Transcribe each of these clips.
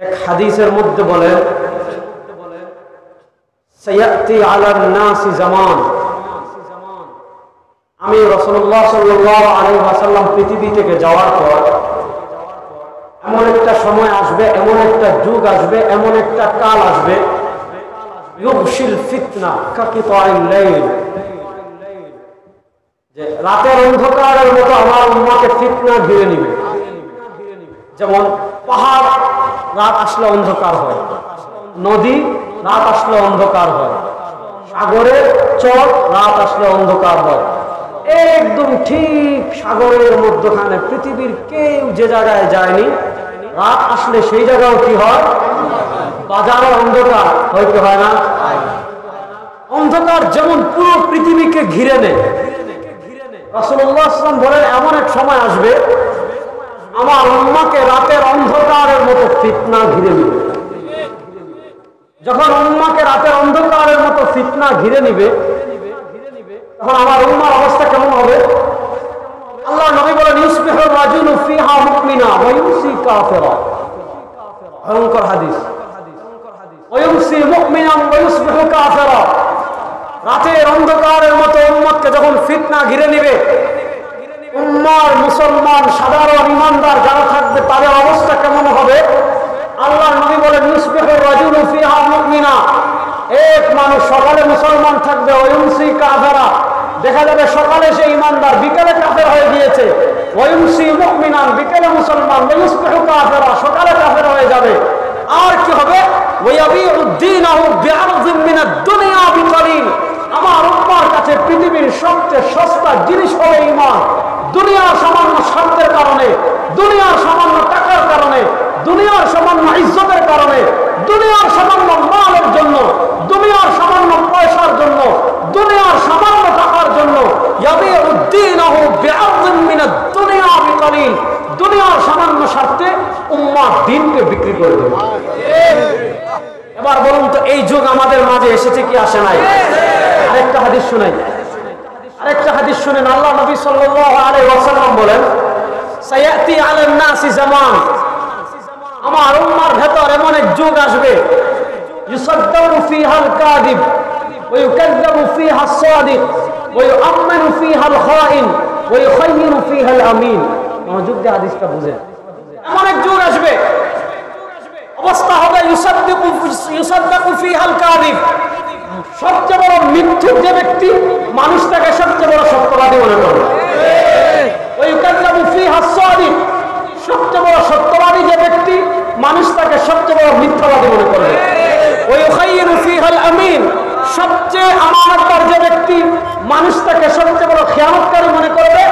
এক হাদিসের মধ্যে আমি পৃথিবী থেকে যাওয়ার পর, এমন একটা সময় আসবে, এমন একটা যুগ আসবে, এমন একটা কাল আসবে। রাতের অন্ধকারের মতো আমার উম্মাকে ঘিরে নিবে। যেমন পাহাড়, রাত আসলে অন্ধকার হয়। নদী, রাত আসলে অন্ধকার হয়। সাগরের চর, রাত আসলে অন্ধকার হয়। একদম ঠিক সাগরের মধ্যখানে পৃথিবীর কেউ যে জায়গায় যায়নি, রাত আসলে সেই জায়গাও কি হয়? বাজারের অন্ধকার হয়তো হয় না? অন্ধকার যেমন পুরো পৃথিবীকে ঘিরে নেয়। রাসুল্লাহাম বলেন, এমন সময় আসবে, আমার উম্মাকে রাতের অন্ধকারের মতো ফিতনা ঘিরে নিবে। যখন উম্মাকে রাতের অন্ধকারের মতো ফিতনা ঘিরে নিবে, তখন আমার উম্মার অবস্থা কেমন হবে? আল্লাহ নবী কাফিরা। ভয়ঙ্কর হাদিস। রাতের অন্ধকারের মতো উম্মতকে যখন ফিতনা ঘিরে নিবে মুসলমান, সাধারণ ইমানদার যারা থাকবে, তাদের অবস্থা কেমন হবে? আল্লাহ নবী বলে ইউসবিহু রাজুলু এক মানুষ সকালে মুসলমান থাকবে, ওয়ুমসি কাফেরা। দেখা যাবে সকালে সে ইমানদার, বিকেলে কাফের হয়ে গিয়েছে, ওয়ুমসি মুমিনান। বিকেলে মুসলমান, ওয়ুসবিহু কাফেরা। সকালে কাফের হয়ে যাবে। আর কি হবে? ওয়াবিউ দীনাহু বিআরযিন মিনাদ দুনিয়া বিকালিল। আমার উম্মার কাছে পৃথিবীর সবচেয়ে সস্তা জিনিস হলো ঈমান দুনিয়ার সামান্য স্বার্থের কারণে, দুনিয়ার সামান্য টাকার কারণে, দুনিয়ার সামান্য ইজ্জতের কারণে, দুনিয়ার সামান্য মালের জন্য, দুনিয়ার সামান্য পয়সার জন্য, দুনিয়ার সামান্য টাকার জন্য দুনিয়ার সামান্য স্বার্থে উম্মার দিনকে বিক্রি করে দেবে। এবার বলুন তো, এই যুগ আমাদের মাঝে এসেছে কি আসে নাই? আরেকটা হাদিস শুনাই। আরেকটা হাদিস শুনেন আল্লাহ নবী সাল্লাল্লাহু আলাইহি ওয়াসাল্লাম বলেন সায়াতি আলান নাসি জামান আমার উম্মার ভেতর এমন এক যুগ আসবে ইউসাদ্দাউ ফিহাল কাযিব ওয়া ইউকাযযাবু ফিহা সাদিক ওয়া ইউআম্মানু ফিহাল খাইন ওয়া ইউখাইয়িরু ফিহাল আমিন মনোযোগ দিয়ে হাদিসটা বুঝেন এমন এক যুগ আসবে অবস্থা হবে ইউসাদ্দিকু ইউসাদ্দাকু ফিহাল কাযিব সবচেয়ে বড় মিথ্যুক যে ব্যক্তি, মানুষ তাকে সবচেয়ে বড় সত্যবাদী মনে করে। ওই ইউকাযযাবু ফিহা সবচেয়ে বড় সত্যবাদী যে ব্যক্তি, মানুষ তাকে সবচেয়ে বড় মিথ্যাবাদী মনে আমিন, সবচেয়ে যে ব্যক্তি, মানুষ তাকে সবচেয়ে বড় খেয়ানতকারী মনে করবে।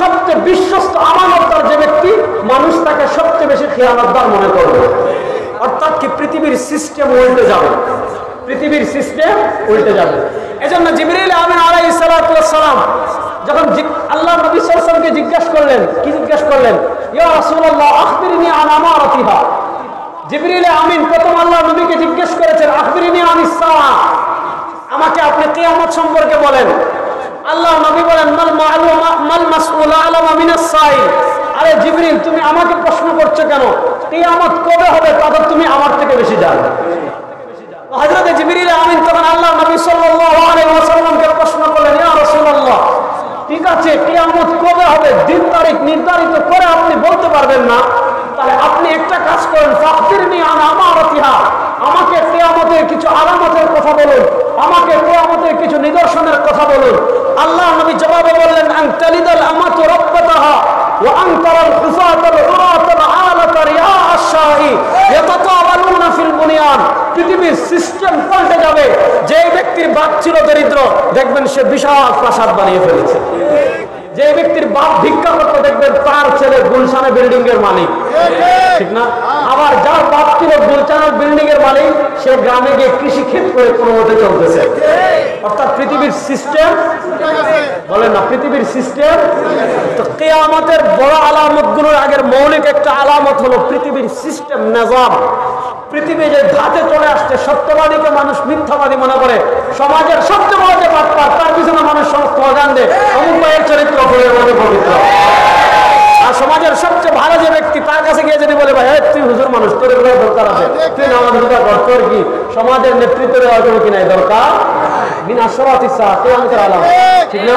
সবচেয়ে বিশ্বস্ত আমানতদার যে ব্যক্তি, মানুষ তাকে সবচেয়ে বেশি খেয়ানতদার মনে করবে। অর্থাৎ কি পৃথিবীর সিস্টেম উল্টে যাবে। পৃথিবীর সিস্টেম উল্টে যাবে। এজন্য জিবরিল আমিন আলাইহিস সালাম যখন আল্লাহ নবী সাল্লাল্লাহু জিজ্ঞাসা করলেন, কি জিজ্ঞাসা করলেন? ইয়া রাসূলুল্লাহ, আখবিরনি আন আমারাতিহা। জিবরিল আমিন প্রথম আল্লাহ নবীকে জিজ্ঞেস করেছেন, আখবিরনি আনিস সাআ আমাকে আপনি কিয়ামত সম্পর্কে বলেন। আল্লাহ নবী বলেন, মাল মালুমা মাল মাসউল আলামা মিনাস সাইল আরে জিবরিল, তুমি আমাকে প্রশ্ন করছ কেন? কিয়ামত কবে হবে তা তো তুমি আমার থেকে বেশি জানো। জিবরিল আমিন তখন আল্লাহ নবী প্রশ্ন করলেন ঠিক আছে কবে হবে? দিন, তারিখ নির্ধারিত করে আপনি বলতে পারবেন না। তাহলে আপনি একটা কাজ করেন ফাকতিরনি আন আমারাতিহা, আমাকে কিয়ামতের কিছু আলামতের কথা বলুন, আমাকে কিয়ামতের কিছু নিদর্শনের কথা বলুন। আল্লাহ নবী জবাবে বললেন, আন তালিদাল ওয়া আন তারাল হুফাতাল উরাতাল আলাতা রিয়া আশ-শাহি। ইয়াতাতাওয়ালুনা পৃথিবীর সিস্টেম পাল্টে যাবে। যে ব্যক্তির বাপ ছিল দরিদ্র, দেখবেন সে বিশাল প্রাসাদ বানিয়ে ফেলেছে। যে ব্যক্তির বাপ ভিক্ষা করতে, দেখবেন তার ছেলে গুলশানে বিল্ডিং এর মালিক। ঠিক না? আবার যার বাপ ছিল গুলশানের বিল্ডিং এর মালিক, সে গ্রামে গিয়ে কৃষি ক্ষেত করে কোনো মতে চলতেছে। অর্থাৎ পৃথিবীর সিস্টেম বলেন না, পৃথিবীর সিস্টেম তো কেয়ামতের বড় আলামতগুলোর আগের মৌলিক একটা আলামত হলো পৃথিবীর সিস্টেম নিজাম। পৃথিবী যে ধাতে চলে আসছে, সত্যবাদীকে মানুষ মিথ্যাবাদী মনে করে। সমাজের সবচেয়ে বড় যে বার্তা তার পিছনে মানুষ সমস্ত অজান অমুক চরিত্র আর সমাজের সবচেয়ে ভালো যে ব্যক্তি, তার কাছে গিয়ে যদি বলে, ভাই তুই হুজুর মানুষ, তোর দরকার আছে। তুই নামাজ রোজা তোর কি সমাজের নেতৃত্ব দেওয়ার জন্য কিনা দরকার? বিনা সরাত ইচ্ছা কেউ আমি ঠিক না?